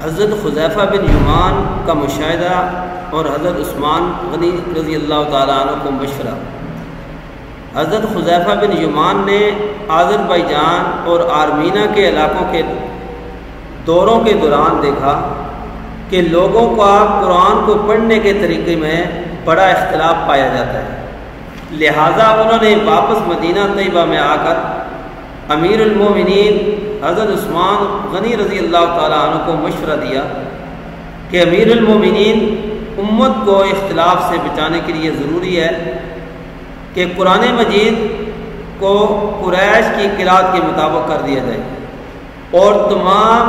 हज़रत खुजैफ़ा बिन युमान का मुशाह और हज़रत उस्मान गनी रज़ी अल्लाह तु को मशवरा। हज़रत खुजैफ़ा बिन युमान ने आज़रबाईजान और आर्मीना के इलाक़ों के दौरों के दौरान देखा कि लोगों का कुरान को पढ़ने के तरीके में बड़ा इख्तलाफ पाया जाता है। लिहाजा उन्होंने वापस मदीना तयबा में आकर अमीरमिन हज़रत उस्मान गनी रज़ी अल्लाह तु को मशवरा दिया कि अमीरमिन उम्मत को इख्तलाफ से बचाने के लिए ज़रूरी है कि कुरान मजीद को कुरैश की किरात के मुताबिक कर दिया जाए और तमाम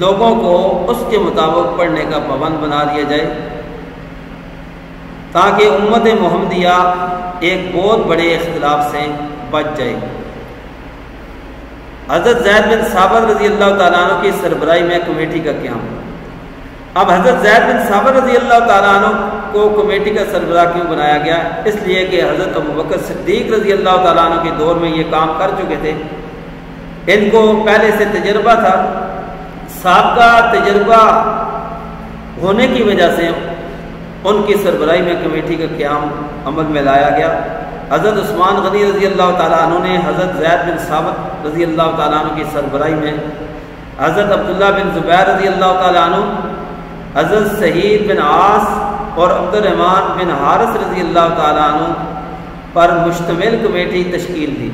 लोगों को उसके मुताबिक पढ़ने का पाबंद बना दिया जाए ताकि उम्मत मोहम्मदिया एक बहुत बड़े इख्तलाफ से बच जाए। हज़रत जैद बिन साबर रज़ी अल्लाह तु की सरबराही में कमेटी का क्याम। अब हज़रत जैद बिन साबर रज़ी अल्लाह तु को कमेटी का सरबरा क्यों बनाया गया? इसलिए कि हज़रत अबू बकर सिद्दीक रज़ी अल्लाह तु के दौर में ये काम कर चुके थे। इनको पहले से तजर्बा था। सबका तजर्बा होने की वजह से उनकी सरबराही में कमेटी का क्याम अमल में लाया गया। हज़रत उस्मान गनी रज़ी अल्लाह तु ने हज़रत जैद बिन साबत रज़ी अल्लाह तु की सरबराही में हज़रत अब्दुल्ला बिन ज़ुबैर रज़ी अल्लाह तु हज़रत सहीद बिन आस और अब्दुलरहमान बिन हारस रज़ी अल्लाह तु पर मुश्तमिल कमेटी तश्कील दी।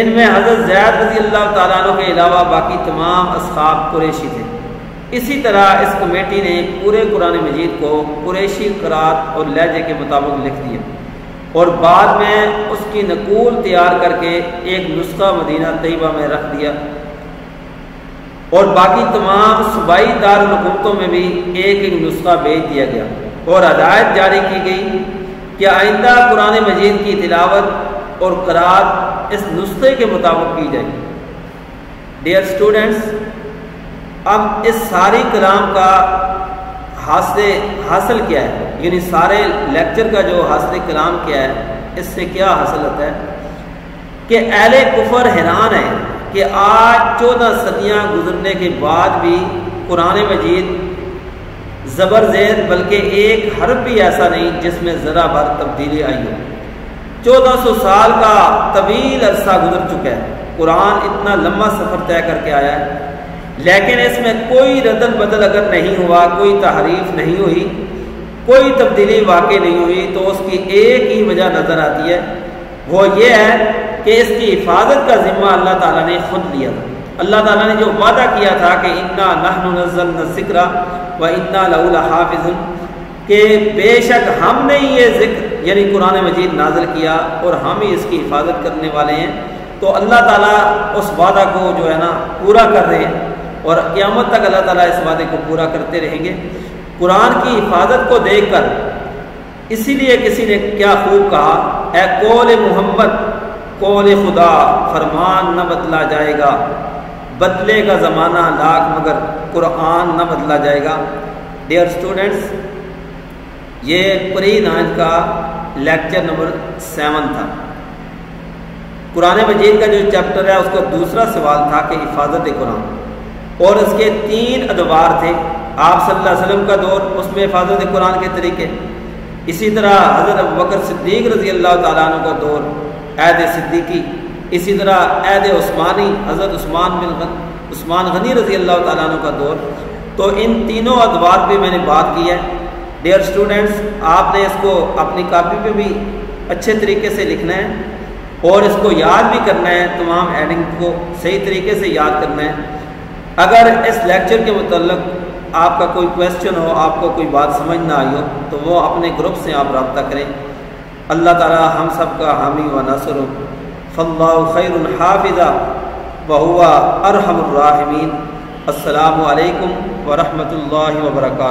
इनमें हज़रत जैद रज़ी अल्लाह तु के अलावा बाकी तमाम असखाब कुरेशी थे। इसी तरह इस कमेटी ने पूरे कुरान मजीद को कुरेशी करात और लहजे के मुताबिक लिख दिया। और बाद में उसकी नकूल तैयार करके एक नुस्खा मदीना तयबा में रख दिया। और बाकी तमाम सूबाई दारकूमतों में भी एक एक नुस्खा भेज दिया गया। और हदायत जारी की गई कि आइंदा कुरान मजीद की तिलावत और करात इस नुस्खे के मुताबिक की जाएगी। डियर स्टूडेंट्स अब इस सारी कलाम का हासिल हासिल क्या है। यानी सारे लेक्चर का जो हासिल कलाम क्या है, इससे क्या हासिल होता है? कि अहले कुफर हैरान है कि आज चौदह सदियाँ गुजरने के बाद भी कुरान मजीद ज़बर जैद, बल्कि एक हर भी ऐसा नहीं जिसमें ज़रा भर तब्दीली आई हो। चौदह सौ साल का तवील अरसा गुजर चुका है। कुरान इतना लंबा सफ़र तय करके आया है। लेकिन इसमें कोई रदल बदल अगर नहीं हुआ, कोई तहरीफ नहीं हुई, कोई तब्दीली वाकई नहीं हुई तो उसकी एक ही वजह नज़र आती है। वो ये है कि इसकी हिफाजत का ज़िम्मा अल्लाह ताला ने खुद लिया था। अल्लाह ताला ने जो वादा किया था कि इन्ना नहन ज़िक्रा व इन्ना हाफिज़ कि बेशक हमने ये ज़िक्र, यानी कुरान मजीद नाजल किया और हम ही इसकी हिफाजत करने वाले हैं तो अल्लाह ताला उस वादा को जो है ना पूरा कर रहे हैं। और क़्यामत तक अल्लाह ताला इस वादे को पूरा करते रहेंगे। कुरान की हिफाजत को देखकर इसीलिए किसी ने क्या खूब कहा ए कोल मोहम्मद, कोल खुदा, फरमान न बदला जाएगा। बदलेगा ज़माना लाख, मगर कुरान न बदला जाएगा। डियर स्टूडेंट्स ये प्री नाइन का लेक्चर नंबर सेवन था। कुरान मजीद का जो चैप्टर है, उसका दूसरा सवाल था कि हिफाजत कुरान। और इसके तीन अदवार थे। आप सल्लल्लाहु अलैहि वसल्लम का दौर, उसमें हिफाजत कुरान के तरीके। इसी तरह हज़रत बकर सिद्दीक रज़ी अल्लाह तु का दौर, ऐद सिद्दीकी। इसी तरह ऐद उस्मानी, हज़रत उस्मान बिन उस्मान गनी रज़ी अल्लाह तु का दौर। तो इन तीनों अदवार पे मैंने बात की है। डियर स्टूडेंट्स आपने इसको अपनी कापी पे भी अच्छे तरीके से लिखना है। और इसको याद भी करना है, तमाम एडिंग को सही तरीके से याद करना है। अगर इस लेक्चर के मतलब आपका कोई क्वेश्चन हो, आपको कोई बात समझ ना आई हो तो वो अपने ग्रुप से आप रबता करें। अल्लाह ताला हम सब का हामी व नसर फ़ल्ला खैर हाफिज़ा वहुआ अरहमराहमीन असलकम वरहमल वर्का